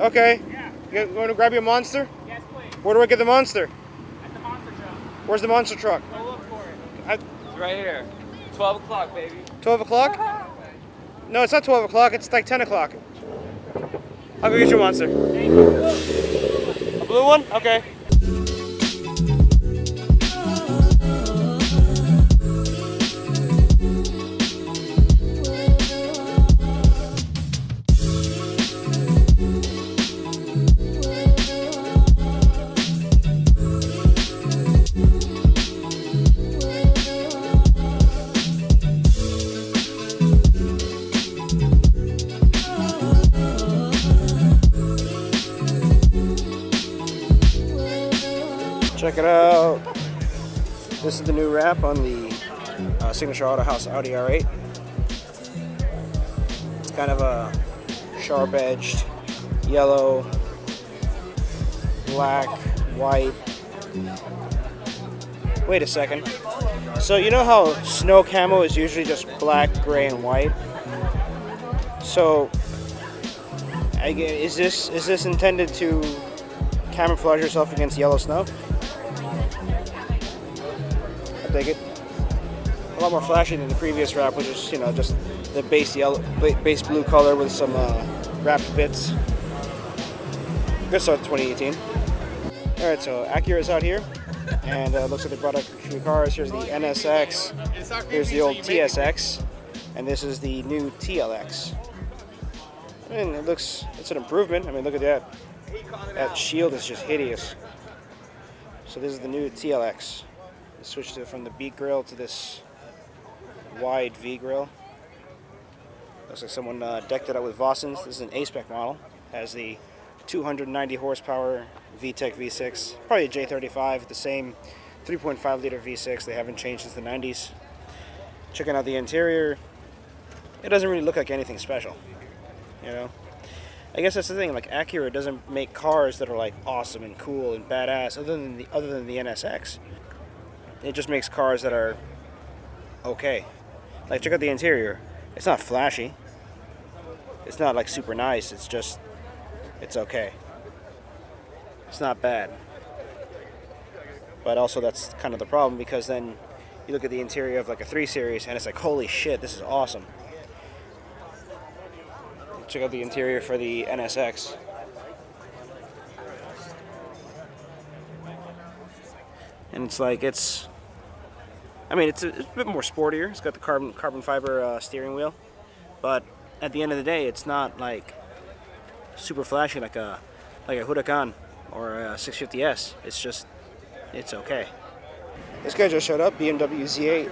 Okay. Yeah. You want to grab you a monster? Yes, please. Where do I get the monster? At the monster truck. Where's the monster truck? Go look for it. I, It's right here. 12 o'clock, baby. 12 o'clock? No, it's not 12 o'clock. It's like 10 o'clock. I'll go get your monster. A blue one? Okay. Check it out. This is the new wrap on the uh, Signature Autohaus Audi R8. It's kind of a sharp-edged yellow, black, white. Wait a second. So you know how snow camo is usually just black, gray, and white? So is this is this intended to camouflage yourself against yellow snow? Dig it. A lot more flashy than the previous wrap, which is you know just the base yellow, base blue color with some uh, wrapped bits. Good start 2018. All right, so Acura is out here, and uh, looks like they brought out a few cars. Here's the NSX. Here's the old TSX, and this is the new TLX. I mean, it looks, it's an improvement. I mean, look at that. That shield is just hideous. So this is the new TLX. Switched it from the beak grill to this wide V grill. Looks like someone uh, decked it out with Vossens. This is an A-Spec model. Has the 290 horsepower VTEC V6. Probably a J35, the same 3.5 liter V6. They haven't changed since the 90s. Checking out the interior. It doesn't really look like anything special. You know? I guess that's the thing. Like Acura doesn't make cars that are like awesome and cool and badass, other than the other than the NSX. It just makes cars that are okay. Like check out the interior. It's not flashy. It's not like super nice. It's just it's okay. It's not bad. But also that's kind of the problem because then you look at the interior of like a 3 Series and it's like holy shit, this is awesome. Check out the interior for the NSX. And it's like it's I mean it's a, it's a bit more sportier. It's got the carbon carbon fiber uh, steering wheel. But at the end of the day, it's not like super flashy like a like a Huracan or a 650S. It's just it's okay. This guy just showed up, BMW Z8.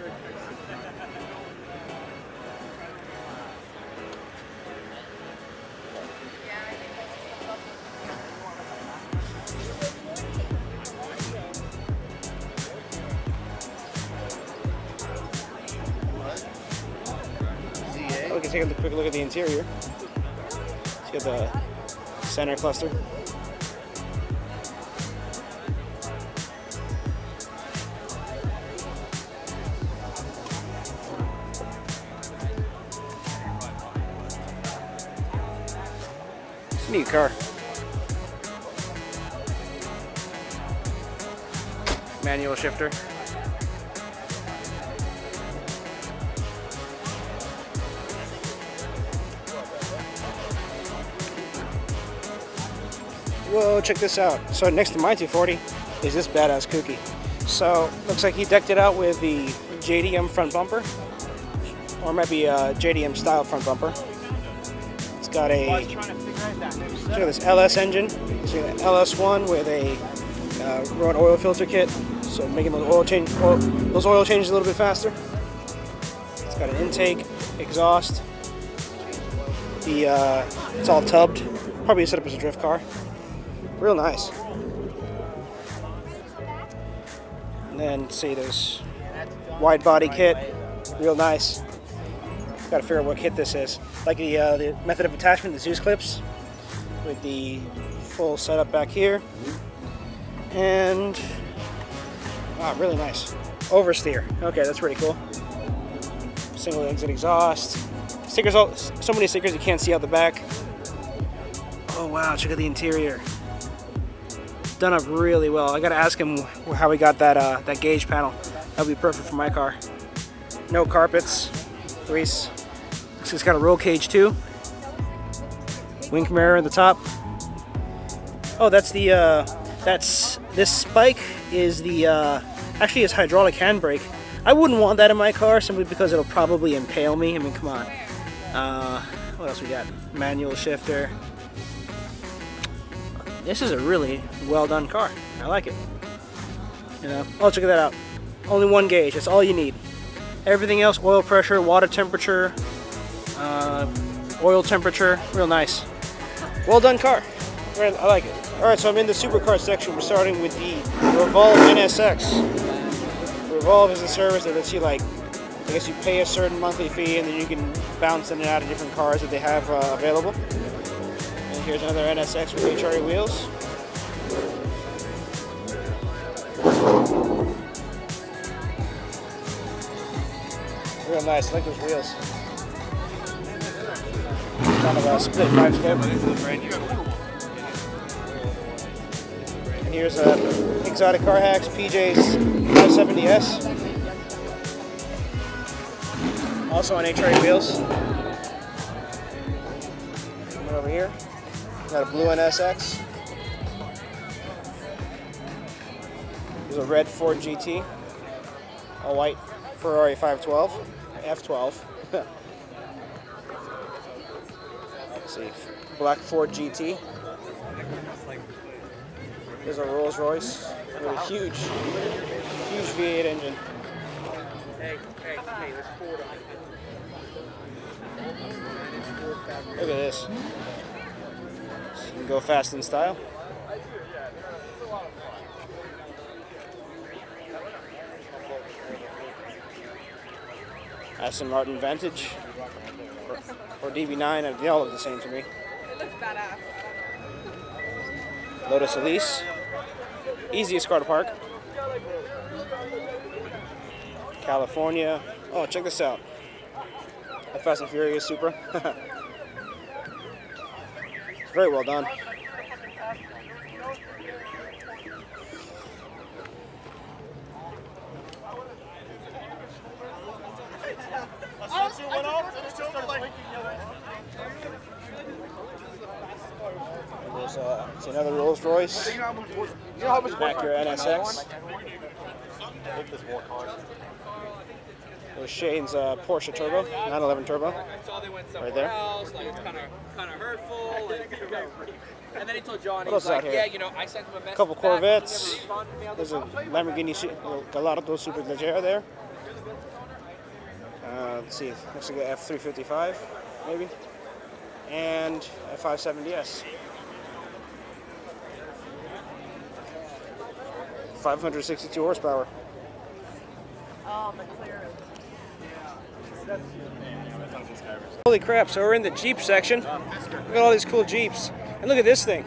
Can take a quick look at the interior. Let's get the center cluster. It's a neat car. Manual shifter. Whoa, check this out. So next to my 240 is this badass Kouki. So looks like he decked it out with the JDM front bumper, or it might be a JDM style front bumper. It's got a Trying to figure out that new Look at this LS engine. It's an LS1 with a uh, Road oil filter kit, so making those oil change oil, those oil changes a little bit faster. It's got an intake, exhaust. The uh, it's all tubbed. Probably set up as a drift car. Real nice. And then see this wide body kit, real nice. Got to figure out what kit this is. Like the uh, the method of attachment, the Dzus clips with the full setup back here. And wow, really nice. Oversteer. Okay, that's pretty cool. Single exit exhaust. Stickers, all, so many stickers you can't see out the back. Oh wow, check out the interior. Done up really well. I gotta ask him how he got that uh, that gauge panel. That'll be perfect for my car. No carpets, grease. Looks It's got a roll cage too. Wink mirror at the top. Oh, that's the uh, that's this spike is the uh, actually is hydraulic handbrake. I wouldn't want that in my car simply because it'll probably impale me. I mean, come on. Uh, what else we got? Manual shifter. This is a really well done car. I like it. You know. Oh, check that out. Only one gauge. That's all you need. Everything else: oil pressure, water temperature, uh, oil temperature. Real nice. Well done car. I like it. All right, so I'm in the supercar section. We're starting with the Revolve NSX. Revolve is a service that lets you like, I guess you pay a certain monthly fee and then you can bounce in and out of different cars that they have uh, available. Here's another NSX with HRE wheels. Real nice, I like those wheels. Kind of a split five step. And here's a exotic car hacks PJ's 570S. Also on HRE wheels. Over here. Got a blue NSX. There's a red Ford GT. A white Ferrari 512. F12. Let's see. Black Ford GT. There's a Rolls Royce with a huge, huge V8 engine. Look at this. Can go fast in style. Aston Martin Vantage or, or DB9, they all look the same to me. It looks badass. Lotus Elise, easiest car to park. California. Oh, check this out. A Fast and Furious Supra. it's very well done. There's uh, it's another Rolls Royce. Acura NSX. There's Shane's uh, Porsche Turbo, 911 Turbo. So they went Right there. Else, like it's kind of hurtful. And, and then he told John, What else he's like, here? yeah, you know, I sent him a message. Couple back, he never Corvettes. responded to me. I was There's a like, "I'll play with Lamborghini Su- Gallardo Superleggera there. Uh, let's see, looks like a F355, maybe. And a 570S. 562 horsepower. Holy crap, so we're in the Jeep section. Look at all these cool Jeeps. And look at this thing.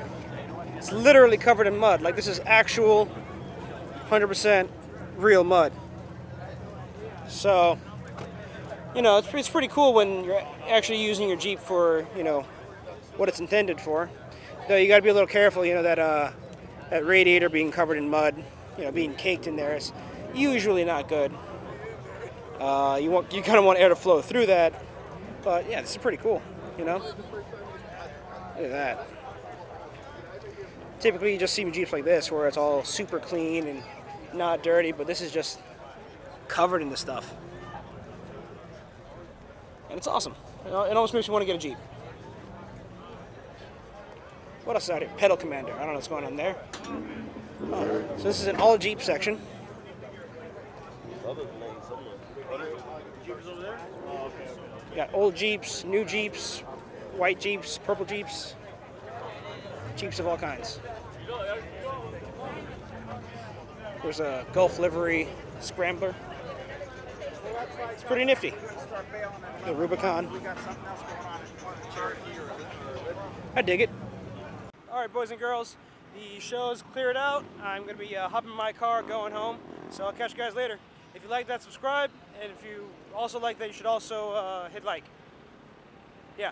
It's literally covered in mud. Like this is actual 100% real mud. So, you know, it's, it's pretty cool when you're actually using your Jeep for, you know, what it's intended for. Though you got to be a little careful, you know, that uh, that radiator being covered in mud, you know, being caked in there is usually not good. Uh, you want you kind of want air to flow through that, but yeah, this is pretty cool, you know. Look at that. Typically, you just see Jeeps like this where it's all super clean and not dirty, but this is just covered in the stuff. And it's awesome. It almost makes me want to get a Jeep. What else is out here? Pedal Commander. I don't know what's going on there. Oh, so this is an all Jeep section. Got old Jeeps, new Jeeps, white Jeeps, purple Jeeps, Jeeps of all kinds. There's a Gulf livery scrambler. It's pretty nifty. The Rubicon. I dig it. All right, boys and girls, the show's cleared out. I'm going to be uh, hopping my car going home, so I'll catch you guys later. If you like that, subscribe. And if you also like that, you should also uh, hit like. Yeah.